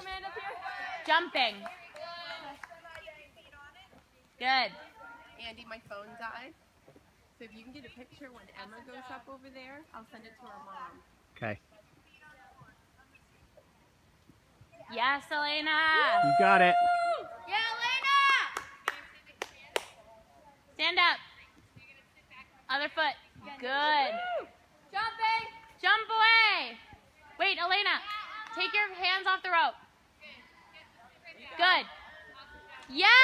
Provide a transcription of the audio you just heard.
command up here? Jumping. Good. Andy, my phone died. So if you can get a picture when Emma goes up over there, I'll send it to her mom. Okay. Yes, Alaina. You got it. Yeah, Alaina. Stand up. Other foot. Good. Jumping! Jump away. Wait, Alaina. Take your hands off the rope. Yes.